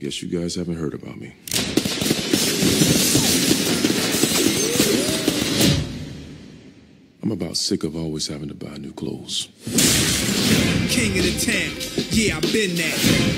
guess you guys haven't heard about me. I'm about sick of always having to buy new clothes. King of the town, yeah, I've been that.